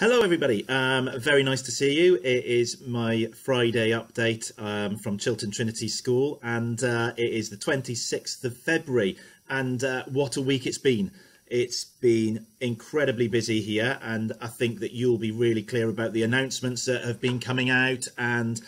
Hello, everybody. Um, very nice to see you. It is my Friday update um, from Chilton Trinity School, and uh, it is the 26th of February. And uh, what a week it's been! It's been incredibly busy here, and I think that you'll be really clear about the announcements that have been coming out and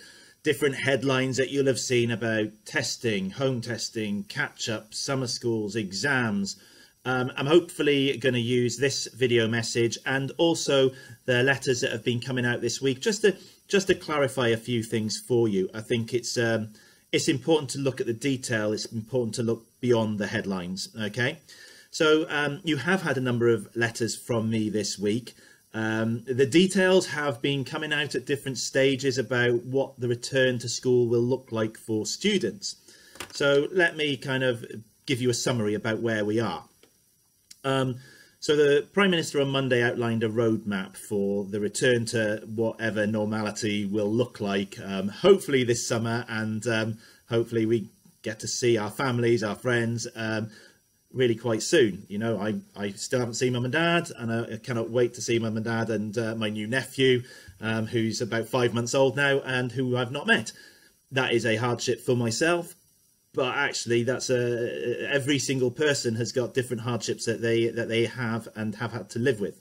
different headlines that you'll have seen about testing, home testing, catch up, summer schools, exams um, I'm hopefully going to use this video message and also the letters that have been coming out this week just to just to clarify a few things for you. I think it's um, it's important to look at the detail. It's important to look beyond the headlines. Okay, so um, you have had a number of letters from me this week. Um, the details have been coming out at different stages about what the return to school will look like for students. So let me kind of give you a summary about where we are. Um, so the Prime Minister on Monday outlined a roadmap for the return to whatever normality will look like, um, hopefully this summer, and um, hopefully we get to see our families, our friends, um, really quite soon. You know, I, I still haven't seen mum and dad, and I, I cannot wait to see mum and dad and uh, my new nephew, um, who's about five months old now and who I've not met. That is a hardship for myself, but actually that's a every single person has got different hardships that they that they have and have had to live with.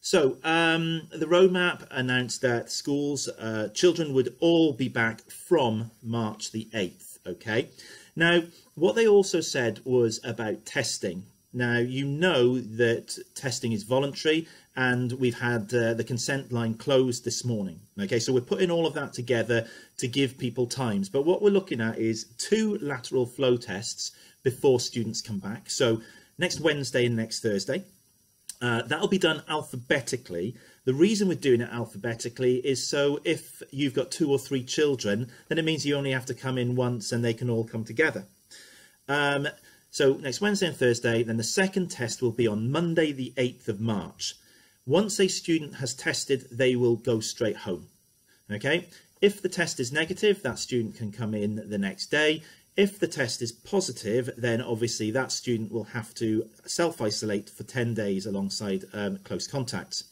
So um, the roadmap announced that schools uh, children would all be back from march the 8th okay? Now what they also said was about testing now you know that testing is voluntary and we've had uh, the consent line closed this morning. Okay, so we're putting all of that together to give people times. But what we're looking at is two lateral flow tests before students come back. So next Wednesday and next Thursday. Uh, that'll be done alphabetically. The reason we're doing it alphabetically is so if you've got two or three children, then it means you only have to come in once and they can all come together. Um, so next Wednesday and Thursday, then the second test will be on Monday, the 8th of March. Once a student has tested, they will go straight home. Okay. If the test is negative, that student can come in the next day. If the test is positive, then obviously that student will have to self-isolate for 10 days alongside um, close contacts.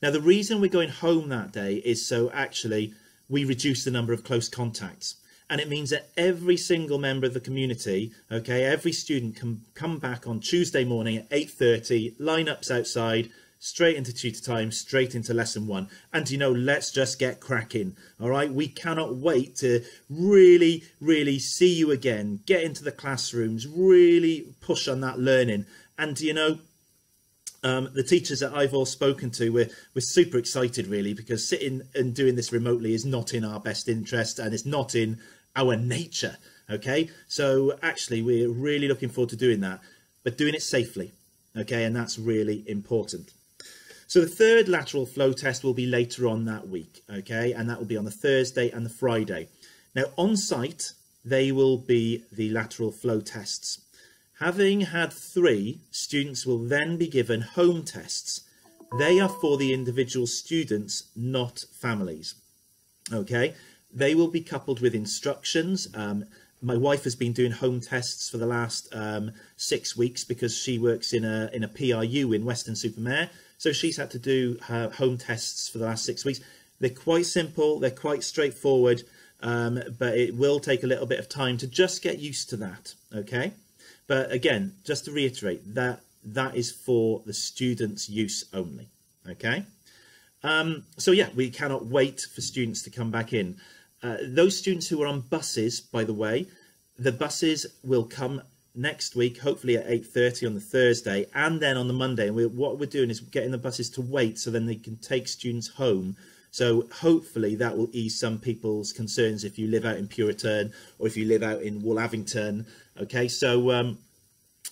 Now, the reason we're going home that day is so actually we reduce the number of close contacts. And it means that every single member of the community, okay, every student can come back on Tuesday morning at 8.30, lineups outside, straight into tutor time, straight into lesson one. And you know, let's just get cracking. All right, we cannot wait to really, really see you again, get into the classrooms, really push on that learning. And you know, um, the teachers that I've all spoken to, we're, we're super excited really because sitting and doing this remotely is not in our best interest and it's not in our nature. Okay, so actually, we're really looking forward to doing that, but doing it safely. Okay, and that's really important. So the third lateral flow test will be later on that week, okay? And that will be on the Thursday and the Friday. Now, on site, they will be the lateral flow tests. Having had three, students will then be given home tests. They are for the individual students, not families, okay? They will be coupled with instructions. Um, my wife has been doing home tests for the last um, six weeks because she works in a in a PRU in Weston-super-Mare, So she's had to do her home tests for the last six weeks. They're quite simple, they're quite straightforward, um, but it will take a little bit of time to just get used to that, okay? But again, just to reiterate, that that is for the students' use only, okay? Um, so yeah, we cannot wait for students to come back in. Uh, those students who are on buses, by the way, the buses will come next week, hopefully at 8.30 on the Thursday, and then on the Monday. And we're, what we're doing is getting the buses to wait so then they can take students home. So hopefully that will ease some people's concerns if you live out in Puriton or if you live out in Woolavington. Okay, so, um,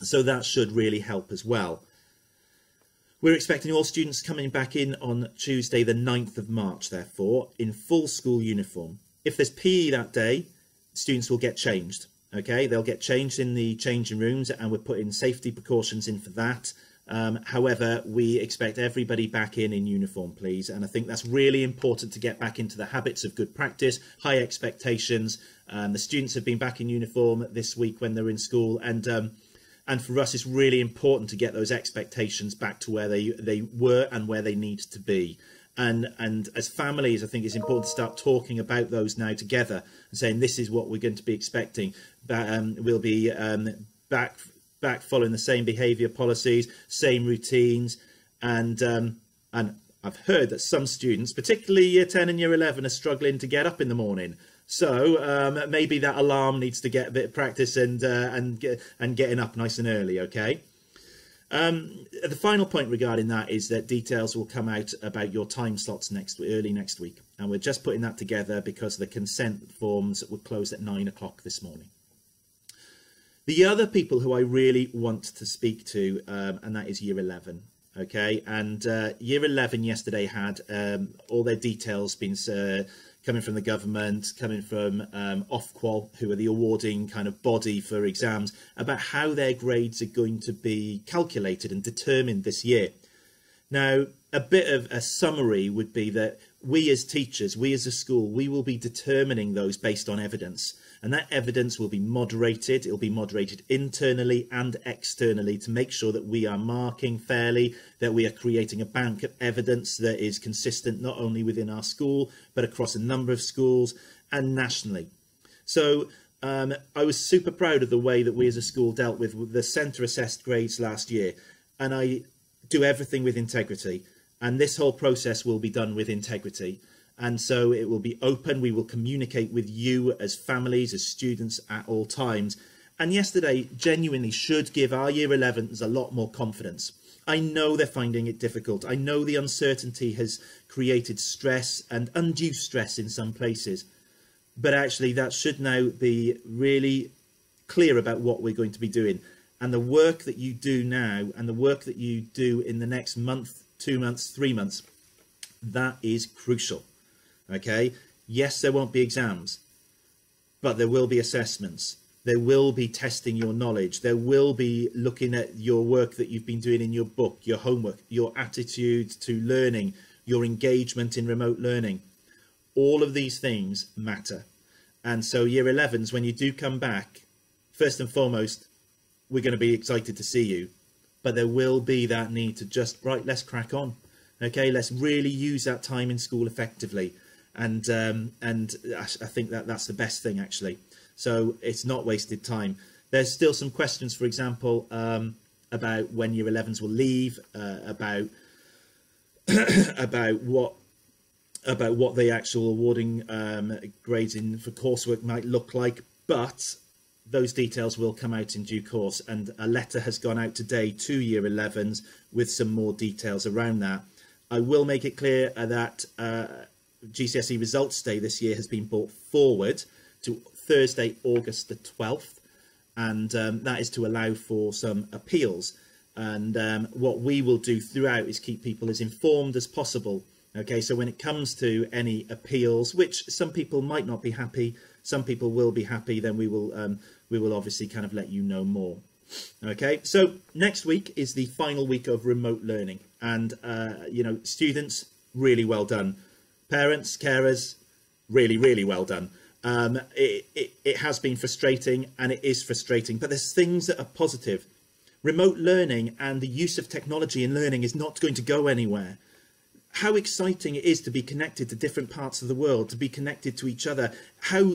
so that should really help as well. We're expecting all students coming back in on Tuesday the 9th of March, therefore, in full school uniform. If there's PE that day, students will get changed. Okay, they'll get changed in the changing rooms and we're putting safety precautions in for that. Um, however, we expect everybody back in in uniform, please. And I think that's really important to get back into the habits of good practice, high expectations. Um, the students have been back in uniform this week when they're in school. And um, and for us, it's really important to get those expectations back to where they they were and where they need to be. And and as families, I think it's important to start talking about those now together and saying this is what we're going to be expecting. But um, we'll be um, back back following the same behaviour policies, same routines, and um, and I've heard that some students, particularly year 10 and year 11, are struggling to get up in the morning. So um, maybe that alarm needs to get a bit of practice and uh, and get, and getting up nice and early. Okay. Um, the final point regarding that is that details will come out about your time slots next early next week, and we're just putting that together because the consent forms were closed at nine o'clock this morning. The other people who I really want to speak to, um, and that is year 11 okay? And uh, year 11 yesterday had um, all their details been uh, coming from the government coming from um, ofqual who are the awarding kind of body for exams about how their grades are going to be calculated and determined this year now a bit of a summary would be that we as teachers we as a school we will be determining those based on evidence and that evidence will be moderated. It'll be moderated internally and externally to make sure that we are marking fairly, that we are creating a bank of evidence that is consistent not only within our school, but across a number of schools and nationally. So um, I was super proud of the way that we as a school dealt with the centre assessed grades last year. And I do everything with integrity. And this whole process will be done with integrity and so it will be open. We will communicate with you as families, as students at all times. And yesterday genuinely should give our year 11s a lot more confidence. I know they're finding it difficult. I know the uncertainty has created stress and undue stress in some places. But actually, that should now be really clear about what we're going to be doing. And the work that you do now and the work that you do in the next month, two months, three months, that is crucial. Okay, yes, there won't be exams, but there will be assessments. There will be testing your knowledge. There will be looking at your work that you've been doing in your book, your homework, your attitude to learning, your engagement in remote learning. All of these things matter. And so year 11s, when you do come back, first and foremost, we're going to be excited to see you. But there will be that need to just, right, let's crack on. Okay, let's really use that time in school effectively and um, and I, think that that's the best thing actually. So it's not wasted time. There's still some questions, for example, um, about when year 11s will leave, uh, about about what about what the actual awarding um, grades in for coursework might look like, but those details will come out in due course and a letter has gone out today to year 11s with some more details around that. I will make it clear that uh, GCSE results day this year has been brought forward to Thursday, August the 12th, and um, that is to allow for some appeals. And um, what we will do throughout is keep people as informed as possible. Okay, so when it comes to any appeals, which some people might not be happy, some people will be happy, then we will um, we will obviously kind of let you know more. Okay, so next week is the final week of remote learning, and uh, you know, students, really well done parents, carers, really, really well done. Um, it, it, it has been frustrating and it is frustrating, but there's things that are positive. Remote learning and the use of technology in learning is not going to go anywhere. How exciting it is to be connected to different parts of the world, to be connected to each other. How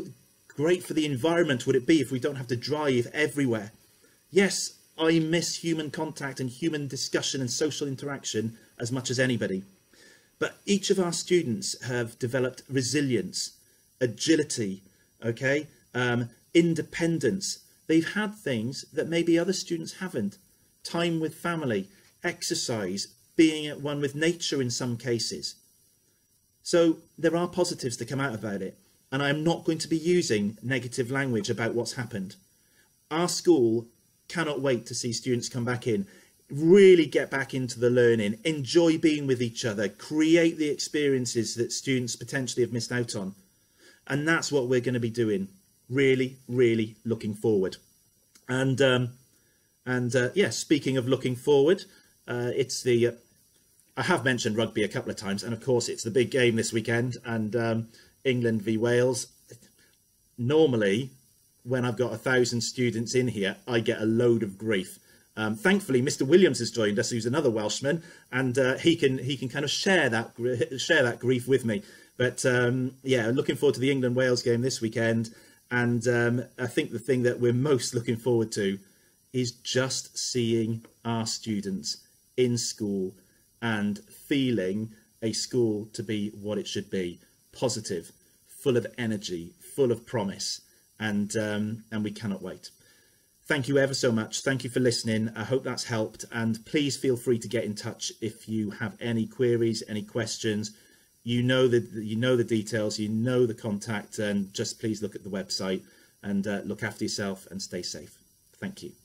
great for the environment would it be if we don't have to drive everywhere? Yes, I miss human contact and human discussion and social interaction as much as anybody. But each of our students have developed resilience, agility, okay, um, independence. They've had things that maybe other students haven't. Time with family, exercise, being at one with nature in some cases. So there are positives to come out about it. And I'm not going to be using negative language about what's happened. Our school cannot wait to see students come back in really get back into the learning, enjoy being with each other, create the experiences that students potentially have missed out on. And that's what we're going to be doing. Really, really looking forward. And um, and uh, yeah, speaking of looking forward, uh, it's the uh, I have mentioned rugby a couple of times, and of course it's the big game this weekend, and um, England v Wales. Normally, when I've got a thousand students in here, I get a load of grief. Um, thankfully, Mr. Williams has joined us, who's another Welshman, and uh, he can he can kind of share that share that grief with me. But um, yeah, looking forward to the England Wales game this weekend, and um, I think the thing that we're most looking forward to is just seeing our students in school and feeling a school to be what it should be: positive, full of energy, full of promise, and um, and we cannot wait. Thank you ever so much. Thank you for listening. I hope that's helped. And please feel free to get in touch if you have any queries, any questions. You know the you know the details. You know the contact, and just please look at the website and uh, look after yourself and stay safe. Thank you.